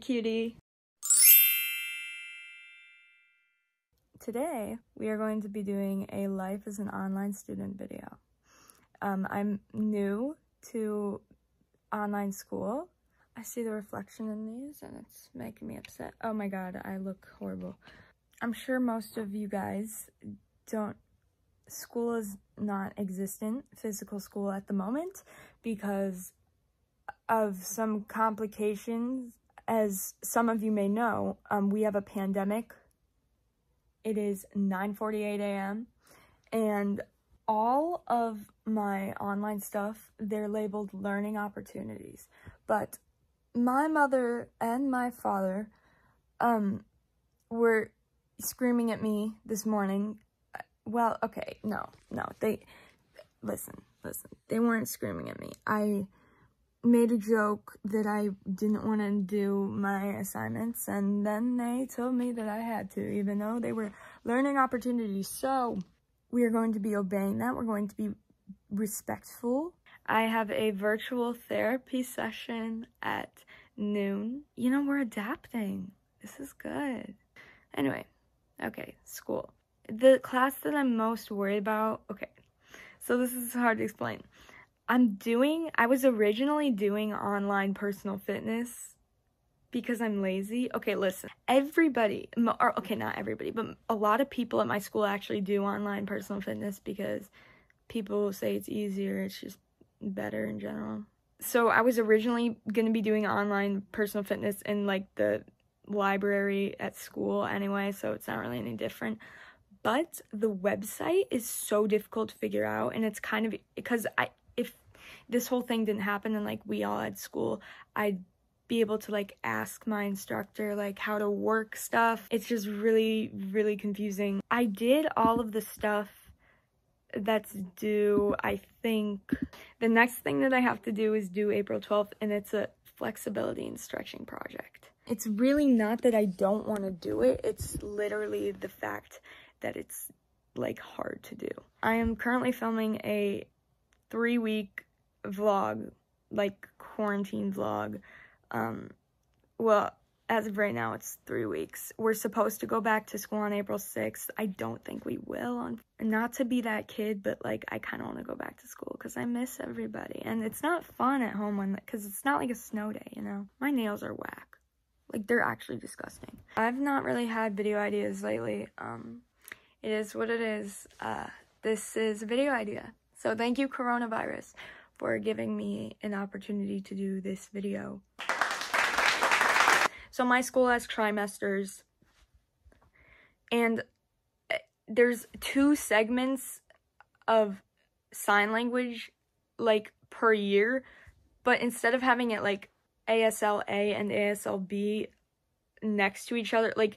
Cutie. Today, we are going to be doing a life as an online student video. Um, I'm new to online school. I see the reflection in these and it's making me upset. Oh my god, I look horrible. I'm sure most of you guys don't, school is not existent, physical school at the moment, because of some complications. As some of you may know, um, we have a pandemic. It is 9.48 a.m. and all of my online stuff, they're labeled learning opportunities. But my mother and my father um, were screaming at me this morning. Well, okay, no, no, they, listen, listen, they weren't screaming at me. I made a joke that I didn't want to do my assignments, and then they told me that I had to, even though they were learning opportunities. So, we are going to be obeying that. We're going to be respectful. I have a virtual therapy session at noon. You know, we're adapting. This is good. Anyway, okay, school. The class that I'm most worried about, okay, so this is hard to explain. I'm doing, I was originally doing online personal fitness because I'm lazy. Okay, listen. Everybody, or okay, not everybody, but a lot of people at my school actually do online personal fitness because people say it's easier, it's just better in general. So I was originally going to be doing online personal fitness in like the library at school anyway, so it's not really any different. But the website is so difficult to figure out and it's kind of because I this whole thing didn't happen and like we all had school, I'd be able to like ask my instructor like how to work stuff. It's just really, really confusing. I did all of the stuff that's due, I think. The next thing that I have to do is due April 12th and it's a flexibility and stretching project. It's really not that I don't want to do it. It's literally the fact that it's like hard to do. I am currently filming a three week vlog, like quarantine vlog um, well, as of right now, it's three weeks. We're supposed to go back to school on April 6th. I don't think we will. On Not to be that kid, but like I kind of want to go back to school because I miss everybody. And it's not fun at home when because it's not like a snow day, you know? My nails are whack. Like they're actually disgusting. I've not really had video ideas lately. Um, it is what it is. Uh, this is a video idea. So thank you, coronavirus, for giving me an opportunity to do this video. So my school has trimesters and eh, there's two segments of sign language like per year, but instead of having it like ASLA and ASLB next to each other, like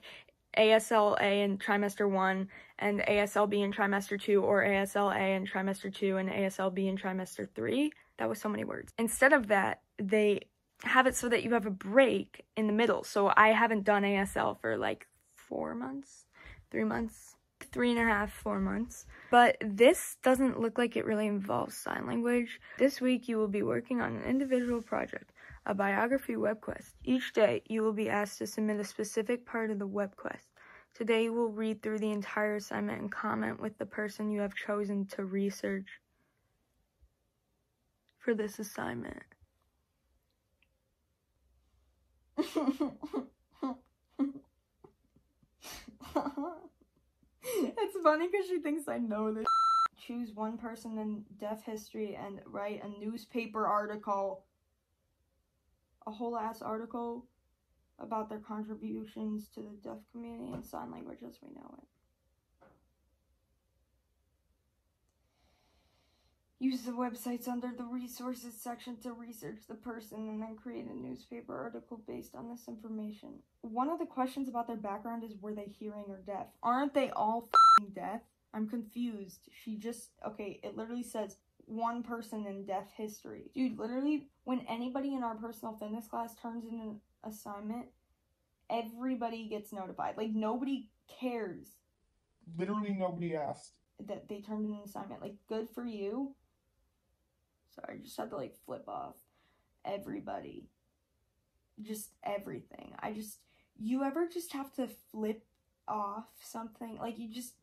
ASLA and trimester 1 and ASLB in trimester 2 or ASLA in trimester 2 and ASLB in trimester 3. That was so many words. Instead of that, they have it so that you have a break in the middle. So I haven't done ASL for like four months, three months, three and a half, four months. But this doesn't look like it really involves sign language. This week you will be working on an individual project, a biography web quest. Each day you will be asked to submit a specific part of the web quest. Today you will read through the entire assignment and comment with the person you have chosen to research for this assignment. it's funny because she thinks I know this. Choose one person in deaf history and write a newspaper article. A whole ass article about their contributions to the deaf community and sign language as we know it. Use the websites under the resources section to research the person and then create a newspaper article based on this information. One of the questions about their background is were they hearing or deaf? Aren't they all deaf? I'm confused. She just, okay, it literally says one person in deaf history. Dude, literally, when anybody in our personal fitness class turns in an assignment, everybody gets notified. Like, nobody cares. Literally, nobody asked. That they turned in an assignment. Like, good for you. Sorry, I just had to like flip off everybody just everything. I just you ever just have to flip off something like you just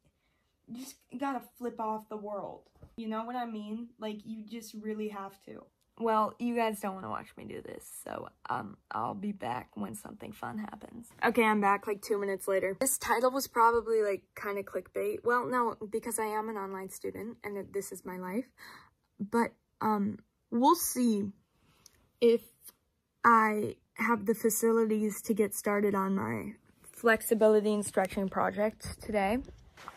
you just gotta flip off the world. You know what I mean? Like you just really have to. Well, you guys don't want to watch me do this, so um, I'll be back when something fun happens. Okay, I'm back like two minutes later. This title was probably like kind of clickbait. Well, no, because I am an online student and this is my life. But um, we'll see if I have the facilities to get started on my flexibility and stretching project today.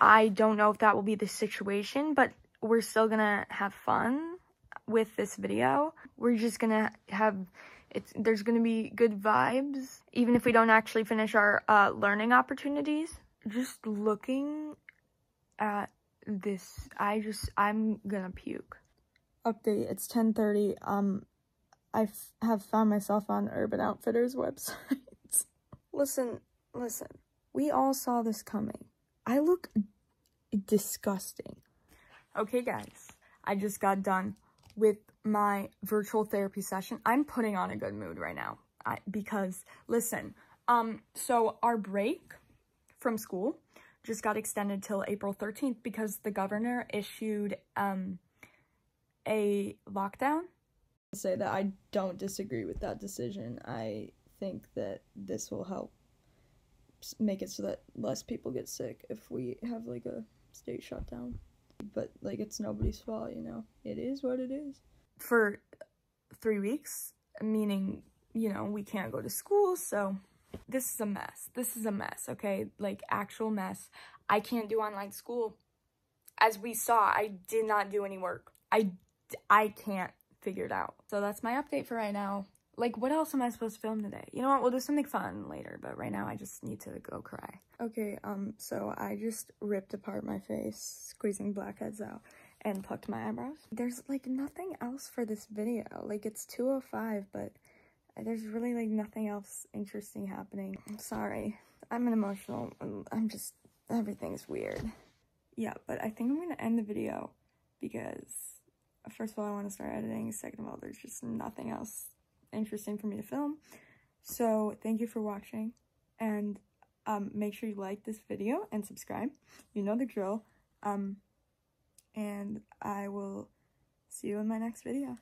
I don't know if that will be the situation, but we're still gonna have fun with this video. We're just gonna have it's there's gonna be good vibes even if we don't actually finish our uh, learning opportunities. Just looking at this, I just I'm gonna puke. Update: It's 10:30. Um, I have found myself on Urban Outfitters website. listen, listen. We all saw this coming. I look disgusting. Okay, guys, I just got done with my virtual therapy session. I'm putting on a good mood right now I, because, listen, um, so our break from school just got extended till April 13th because the governor issued um, a lockdown. Say that I don't disagree with that decision. I think that this will help make it so that less people get sick if we have like a state shutdown. But like it's nobody's fault, you know. It is what it is. For three weeks, meaning, you know, we can't go to school, so this is a mess. This is a mess, okay? Like actual mess. I can't do online school. As we saw, I did not do any work. I I can't figure it out. So that's my update for right now like, what else am I supposed to film today? You know what? We'll do something fun later, but right now I just need to go cry. Okay, um, so I just ripped apart my face, squeezing blackheads out, and plucked my eyebrows. There's, like, nothing else for this video. Like, it's 2.05, but there's really, like, nothing else interesting happening. I'm sorry. I'm an emotional, I'm just, everything's weird. Yeah, but I think I'm gonna end the video because, first of all, I want to start editing. Second of all, there's just nothing else interesting for me to film. So thank you for watching and um, make sure you like this video and subscribe. You know the drill. Um, and I will see you in my next video.